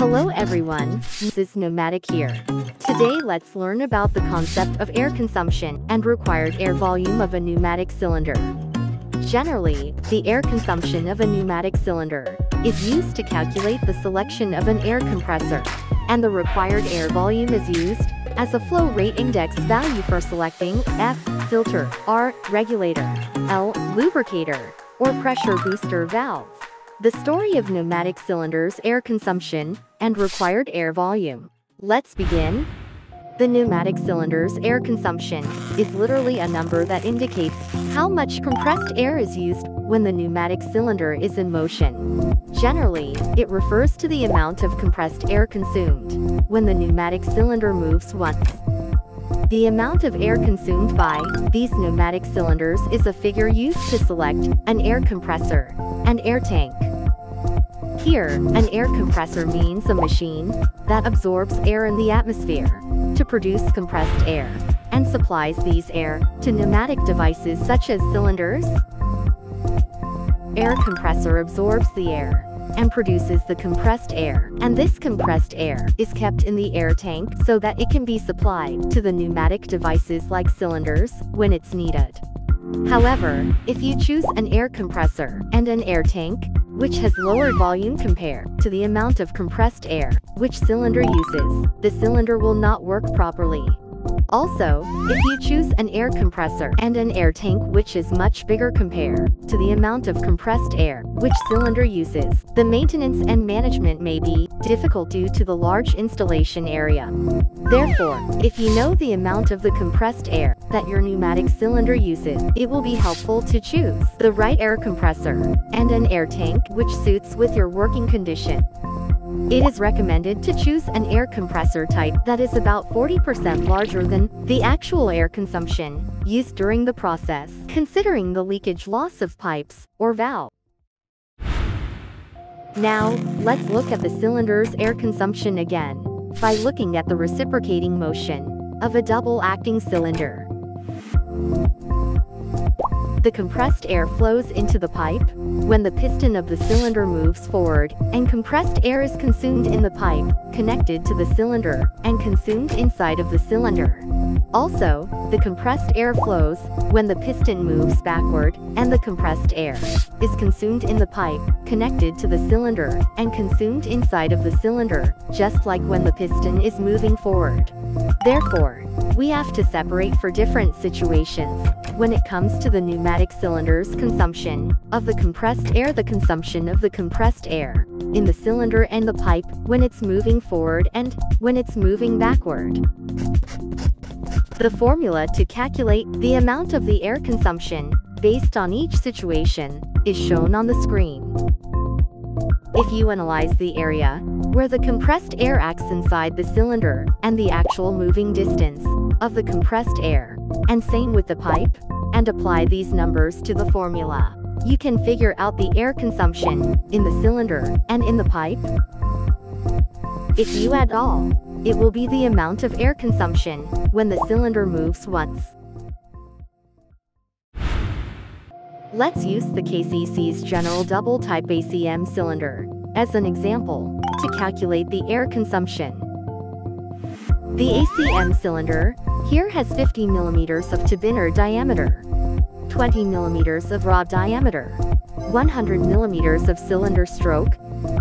Hello everyone, this is Pneumatic here. Today let's learn about the concept of air consumption and required air volume of a pneumatic cylinder. Generally, the air consumption of a pneumatic cylinder is used to calculate the selection of an air compressor, and the required air volume is used as a flow rate index value for selecting F, filter, R, regulator, L, lubricator, or pressure booster valves. The story of pneumatic cylinders' air consumption and required air volume. Let's begin. The pneumatic cylinder's air consumption is literally a number that indicates how much compressed air is used when the pneumatic cylinder is in motion. Generally, it refers to the amount of compressed air consumed when the pneumatic cylinder moves once. The amount of air consumed by these pneumatic cylinders is a figure used to select an air compressor, an air tank. Here, an air compressor means a machine that absorbs air in the atmosphere to produce compressed air and supplies these air to pneumatic devices such as cylinders. Air compressor absorbs the air and produces the compressed air, and this compressed air is kept in the air tank so that it can be supplied to the pneumatic devices like cylinders when it's needed. However, if you choose an air compressor and an air tank, which has lower volume compared to the amount of compressed air which cylinder uses, the cylinder will not work properly. Also, if you choose an air compressor and an air tank which is much bigger compared to the amount of compressed air which cylinder uses, the maintenance and management may be difficult due to the large installation area. Therefore, if you know the amount of the compressed air that your pneumatic cylinder uses, it will be helpful to choose the right air compressor and an air tank which suits with your working condition. It is recommended to choose an air compressor type that is about 40% larger than the actual air consumption used during the process, considering the leakage loss of pipes or valve. Now, let's look at the cylinder's air consumption again by looking at the reciprocating motion of a double-acting cylinder. The compressed air flows into the pipe when the piston of the cylinder moves forward, and compressed air is consumed in the pipe, connected to the cylinder, and consumed inside of the cylinder. Also, the compressed air flows when the piston moves backward, and the compressed air is consumed in the pipe, connected to the cylinder, and consumed inside of the cylinder, just like when the piston is moving forward. Therefore, we have to separate for different situations. When it comes to the pneumatic cylinder's consumption of the compressed air the consumption of the compressed air in the cylinder and the pipe when it's moving forward and when it's moving backward. The formula to calculate the amount of the air consumption based on each situation is shown on the screen. If you analyze the area where the compressed air acts inside the cylinder and the actual moving distance of the compressed air, and same with the pipe, and apply these numbers to the formula, you can figure out the air consumption in the cylinder and in the pipe. If you add all, it will be the amount of air consumption when the cylinder moves once. Let's use the KCC's General Double Type ACM cylinder as an example to calculate the air consumption. The ACM cylinder here has 50 millimeters of tube diameter, 20 millimeters of rod diameter, 100 millimeters of cylinder stroke,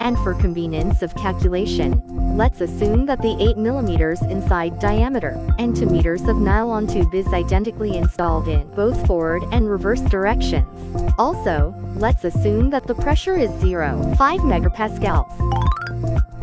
and for convenience of calculation, let's assume that the 8 mm inside diameter and 2 meters of nylon tube is identically installed in both forward and reverse directions. Also, let's assume that the pressure is 0, 5 megapascals.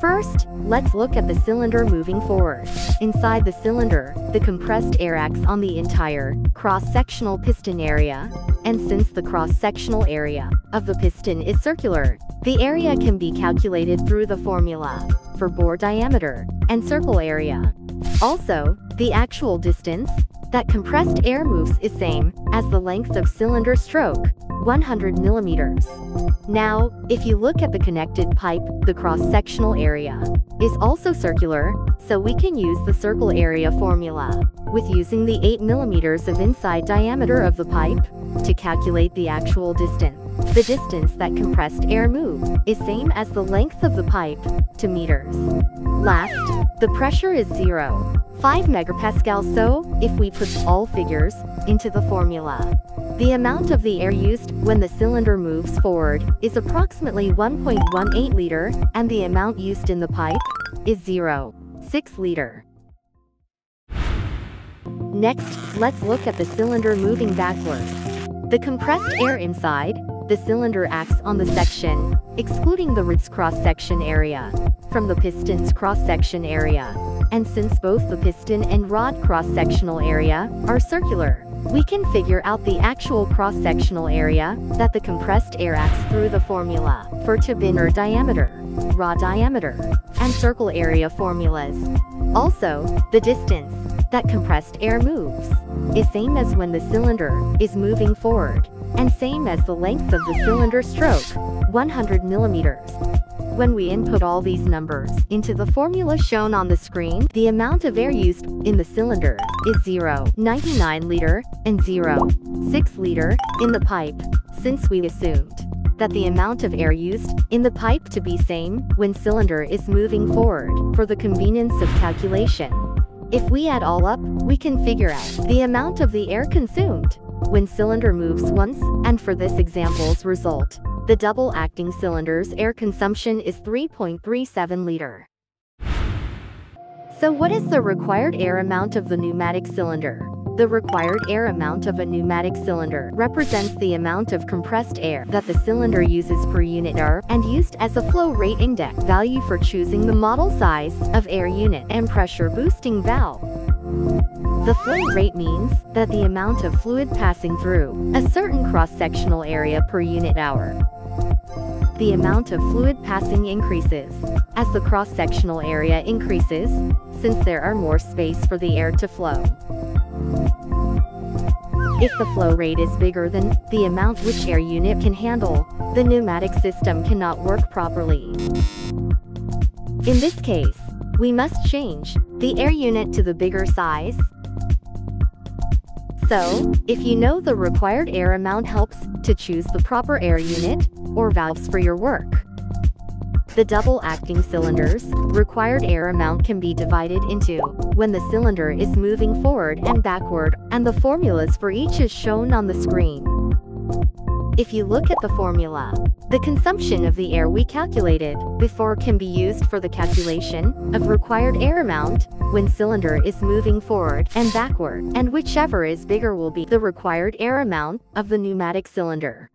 First, let's look at the cylinder moving forward. Inside the cylinder, the compressed air acts on the entire cross-sectional piston area, and since the cross-sectional area of the piston is circular, the area can be calculated through the formula for bore diameter and circle area. Also, the actual distance that compressed air moves is same as the length of cylinder stroke, 100 millimeters. Now, if you look at the connected pipe, the cross-sectional area is also circular, so we can use the circle area formula with using the 8 millimeters of inside diameter of the pipe to calculate the actual distance. The distance that compressed air move is same as the length of the pipe, to meters. Last, the pressure is 0. 5 megapascal so, if we put all figures into the formula, the amount of the air used when the cylinder moves forward is approximately 1.18 liter, and the amount used in the pipe is 0.6 liter. Next, let's look at the cylinder moving backward. The compressed air inside, the cylinder acts on the section, excluding the rod's cross-section area, from the piston's cross-section area. And since both the piston and rod cross-sectional area are circular, we can figure out the actual cross-sectional area that the compressed air acts through the formula for turbine diameter, rod diameter, and circle area formulas. Also, the distance that compressed air moves is same as when the cylinder is moving forward, and same as the length of the cylinder stroke, 100 millimeters. When we input all these numbers into the formula shown on the screen, the amount of air used in the cylinder is 0.99 liter and 0.6 liter in the pipe, since we assumed that the amount of air used in the pipe to be same when cylinder is moving forward for the convenience of calculation. If we add all up, we can figure out the amount of the air consumed when cylinder moves once, and for this example's result, the double-acting cylinder's air consumption is 3.37 liter. So what is the required air amount of the pneumatic cylinder? The required air amount of a pneumatic cylinder represents the amount of compressed air that the cylinder uses per unit hour and used as a flow rate index value for choosing the model size of air unit and pressure boosting valve. The flow rate means that the amount of fluid passing through a certain cross-sectional area per unit hour the amount of fluid passing increases as the cross-sectional area increases, since there are more space for the air to flow. If the flow rate is bigger than the amount which air unit can handle, the pneumatic system cannot work properly. In this case, we must change the air unit to the bigger size. So, if you know the required air amount helps to choose the proper air unit, or valves for your work. The double-acting cylinders required air amount can be divided into when the cylinder is moving forward and backward, and the formulas for each is shown on the screen. If you look at the formula, the consumption of the air we calculated before can be used for the calculation of required air amount when cylinder is moving forward and backward, and whichever is bigger will be the required air amount of the pneumatic cylinder.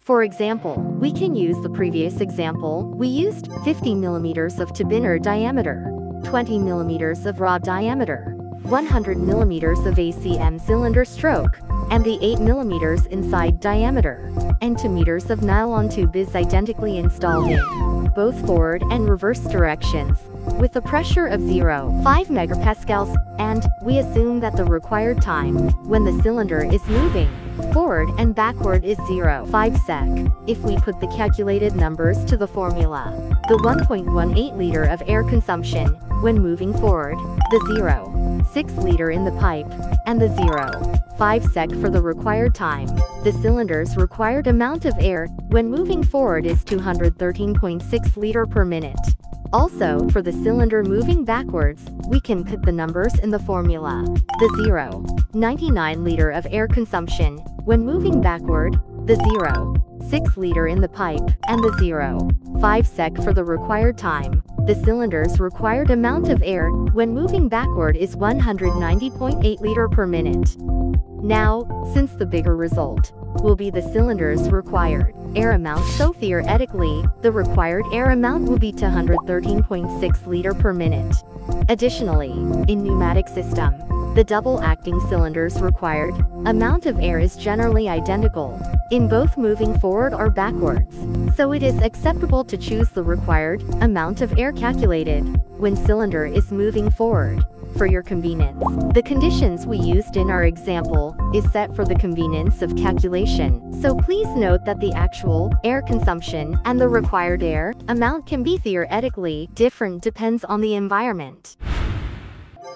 For example, we can use the previous example, we used 50 millimeters of turbine diameter, 20 millimeters of rod diameter, 100 millimeters of ACM cylinder stroke, and the 8 millimeters inside diameter, and 2 meters of nylon tube is identically installed in both forward and reverse directions, with a pressure of 0.5 megapascals, and we assume that the required time when the cylinder is moving Forward and backward is 0, 5 sec. If we put the calculated numbers to the formula, the 1.18 liter of air consumption, when moving forward, the 0, 6 liter in the pipe, and the 0, 5 sec for the required time, the cylinder's required amount of air, when moving forward is 213.6 liter per minute. Also, for the cylinder moving backwards, we can put the numbers in the formula. The 0, 99 liter of air consumption, when moving backward, the 0, 6 liter in the pipe, and the 0, 5 sec for the required time. The cylinder's required amount of air, when moving backward is 190.8 liter per minute. Now, since the bigger result will be the cylinder's required air amount so theoretically, the required air amount will be 213.6 liter per minute. Additionally, in pneumatic system, the double-acting cylinder's required. Amount of air is generally identical. In both moving forward or backwards, so it is acceptable to choose the required amount of air calculated when cylinder is moving forward. For your convenience. The conditions we used in our example is set for the convenience of calculation, so please note that the actual air consumption and the required air amount can be theoretically different depends on the environment.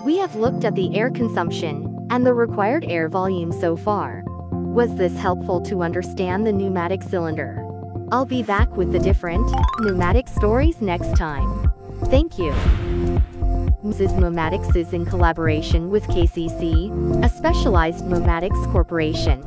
We have looked at the air consumption and the required air volume so far. Was this helpful to understand the pneumatic cylinder? I'll be back with the different pneumatic stories next time. Thank you. Mrs. Pneumatics is in collaboration with KCC, a specialized pneumatics corporation.